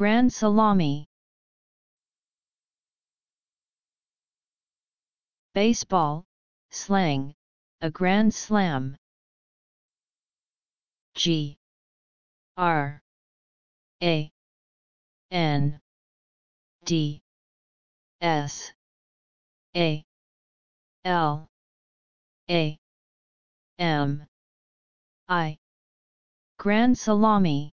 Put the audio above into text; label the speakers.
Speaker 1: Grand Salami. Baseball, slang, a grand slam. G R A N D S A L A M I. Grand Salami.